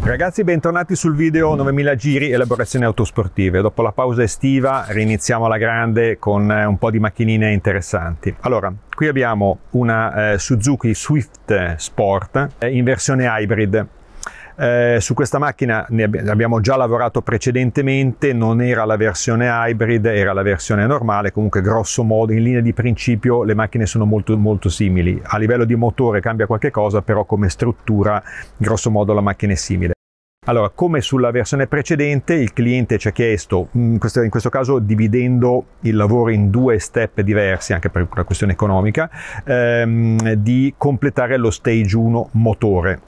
Ragazzi bentornati sul video 9000 giri elaborazioni autosportive. Dopo la pausa estiva riniziamo alla grande con eh, un po' di macchinine interessanti. Allora, qui abbiamo una eh, Suzuki Swift Sport eh, in versione hybrid. Eh, su questa macchina ne abbiamo già lavorato precedentemente, non era la versione hybrid, era la versione normale, comunque grosso modo in linea di principio le macchine sono molto, molto simili. A livello di motore cambia qualche cosa, però come struttura grosso modo la macchina è simile. Allora, come sulla versione precedente, il cliente ci ha chiesto, in questo, in questo, caso dividendo il lavoro in due step diversi, anche per una questione economica, ehm, di completare lo stage 1 motore.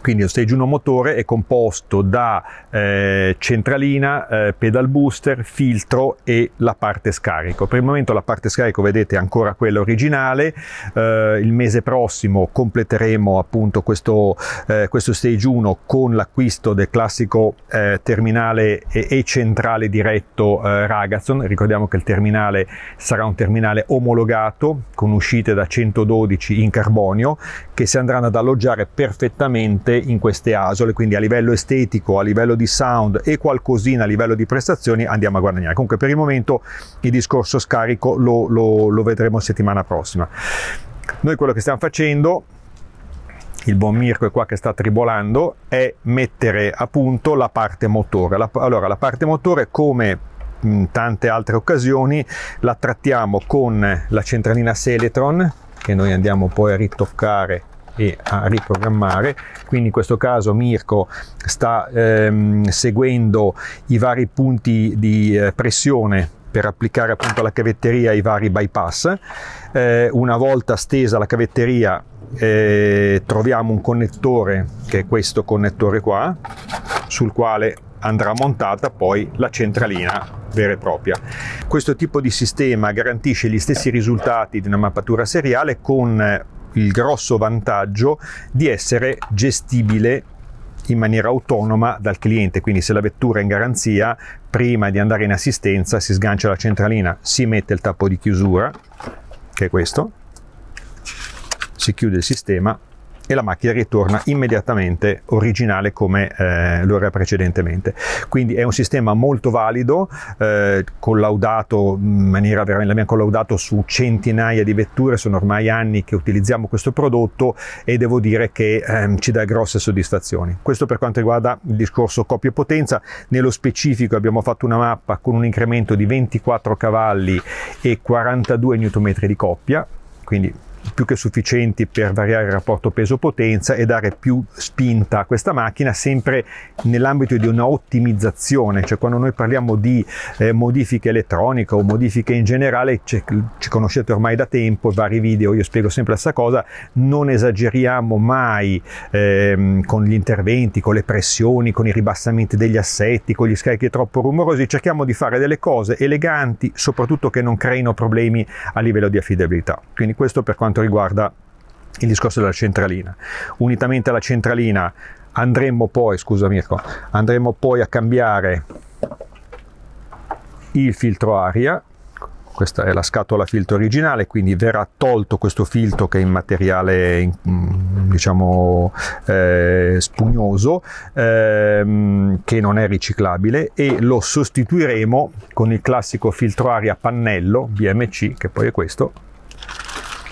Quindi lo stage 1 motore è composto da eh, centralina, eh, pedal booster, filtro e la parte scarico. Per il momento la parte scarico vedete è ancora quella originale, eh, il mese prossimo completeremo appunto questo, eh, questo stage 1 con l'acquisto del classico eh, terminale e, e, centrale diretto eh, Ragazon. Ricordiamo che il terminale sarà un terminale omologato con uscite da 112 in carbonio che si andranno ad alloggiare perfettamente presente in queste asole, quindi a livello estetico, a livello di sound e qualcosina a livello di prestazioni andiamo a guadagnare. Comunque per il momento il discorso scarico lo, lo, lo vedremo settimana prossima. Noi quello che stiamo facendo il buon Mirko è qua che sta tribolando, è mettere a punto la parte motore. La, allora, la parte motore, come in tante altre occasioni, la trattiamo con la centralina Seletron, che noi andiamo poi a ritoccare e a riprogrammare. Quindi in questo caso Mirko sta ehm, seguendo i vari punti di eh, pressione per applicare appunto alla cavetteria i vari bypass. Eh, una volta stesa la cavetteria eh, troviamo un connettore che è questo connettore qua sul quale andrà montata poi la centralina vera e propria. Questo tipo di sistema garantisce gli stessi risultati di una mappatura seriale con il grosso vantaggio di essere gestibile in maniera autonoma dal cliente, quindi se la vettura è in garanzia, prima di andare in assistenza si sgancia la centralina, si mette il tappo di chiusura, che è questo, si chiude il sistema e la macchina ritorna immediatamente originale come eh, lo era precedentemente. Quindi è un sistema molto valido, eh, collaudato in maniera veramente, l'abbiamo collaudato su centinaia di vetture, sono ormai anni che utilizziamo questo prodotto e devo dire che eh, ci dà grosse soddisfazioni. Questo per quanto riguarda il discorso coppia e potenza, nello specifico abbiamo fatto una mappa con un incremento di 24 cavalli e 42 Nm di coppia, quindi più che sufficienti per variare il rapporto peso-potenza e dare più spinta a questa macchina sempre nell'ambito di una ottimizzazione, cioè quando noi parliamo di eh, modifiche elettroniche o modifiche in generale, ci conoscete ormai da tempo, vari video, io spiego sempre la stessa cosa, non esageriamo mai ehm, con gli interventi, con le pressioni, con i ribassamenti degli assetti, con gli scarichi troppo rumorosi, cerchiamo di fare delle cose eleganti, soprattutto che non creino problemi a livello di affidabilità. Quindi questo per quanto quanto riguarda il discorso della centralina. Unitamente alla centralina andremo poi, scusa Mirko, andremo poi a cambiare il filtro aria questa è la scatola filtro originale quindi verrà tolto questo filtro che è in materiale diciamo eh, spugnoso ehm, che non è riciclabile e lo sostituiremo con il classico filtro aria pannello BMC che poi è questo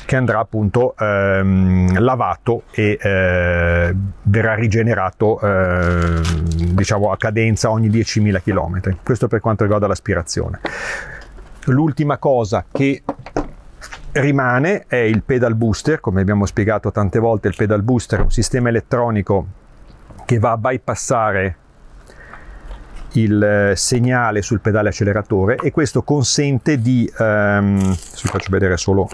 che andrà appunto ehm, lavato e eh, verrà rigenerato eh, diciamo a cadenza ogni 10.000 km. Questo per quanto riguarda l'aspirazione. L'ultima cosa che rimane è il pedal booster, come abbiamo spiegato tante volte il pedal booster è un sistema elettronico che va a bypassare il eh, segnale sul pedale acceleratore e questo consente di, ehm, faccio vedere solo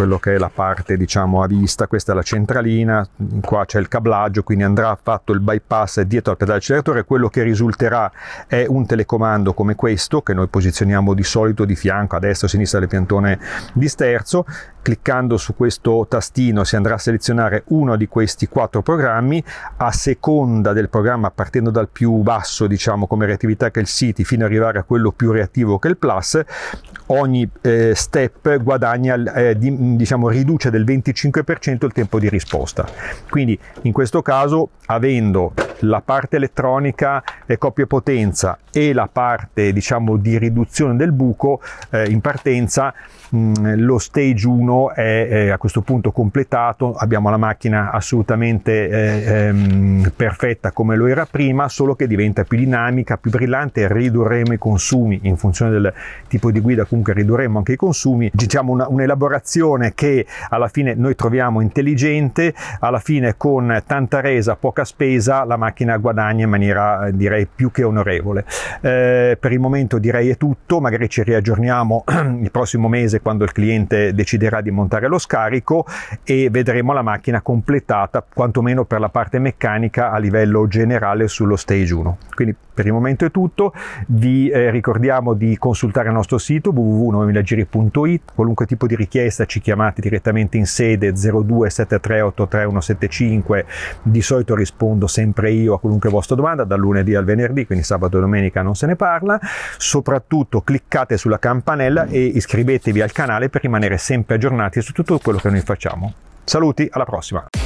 quello che è la parte diciamo a vista, questa è la centralina, qua c'è il cablaggio, quindi andrà fatto il bypass dietro al pedale acceleratore, quello che risulterà è un telecomando come questo che noi posizioniamo di solito di fianco, a destra o a sinistra del piantone di sterzo cliccando su questo tastino si andrà a selezionare uno di questi quattro programmi. A seconda del programma partendo dal più basso diciamo come reattività che è il City fino ad arrivare a quello più reattivo che è il Plus ogni eh, step guadagna eh, di, diciamo riduce del 25% il tempo di risposta. Quindi in questo caso avendo la parte elettronica e coppia potenza e la parte diciamo di riduzione del buco eh, in partenza mh, mm, lo stage 1 è, è, a questo punto completato. Abbiamo la macchina assolutamente eh, ehm, perfetta come lo era prima solo che diventa più dinamica più brillante ridurremo i consumi in funzione del tipo di guida comunque ridurremo anche i consumi. Diciamo una, un'elaborazione che alla fine noi troviamo intelligente alla fine con tanta resa poca spesa la macchina guadagna in maniera eh, direi più che onorevole. Eh, per il momento direi è tutto, magari ci riaggiorniamo il prossimo mese quando il cliente deciderà di montare lo scarico e vedremo la macchina completata quantomeno per la parte meccanica a livello generale sullo stage 1. Quindi per il momento è tutto, vi eh, ricordiamo di consultare il nostro sito www.9000giri.it, qualunque tipo di richiesta ci chiamate direttamente in sede 0273833175, di solito rispondo sempre io a qualunque vostra domanda dal lunedì al venerdì, quindi sabato e domenica non se ne parla, soprattutto cliccate sulla campanella e iscrivetevi al canale per rimanere sempre aggiornati su tutto quello che noi facciamo. Saluti, alla prossima!